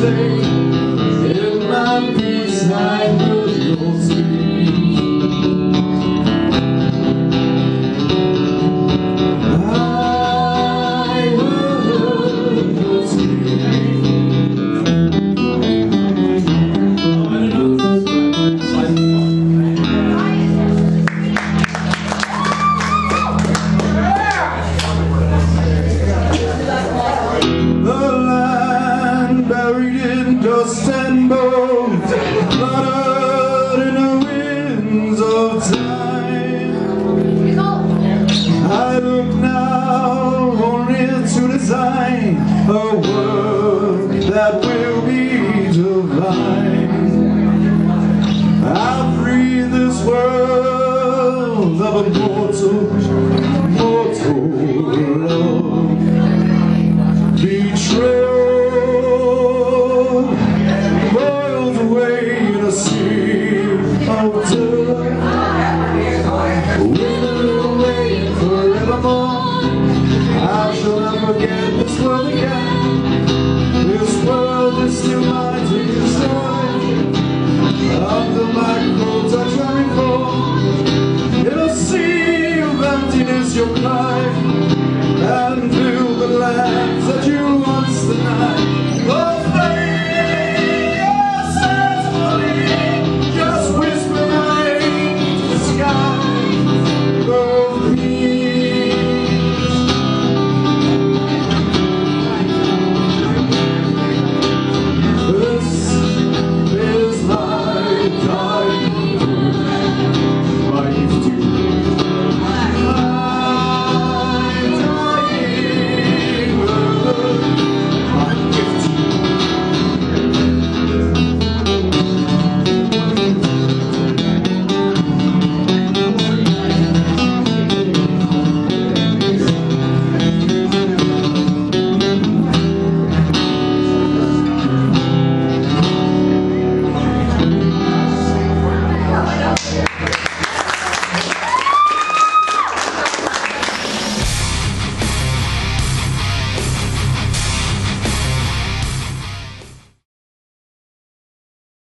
day. I shall never forget this world again